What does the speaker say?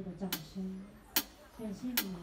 的掌声，感谢你们。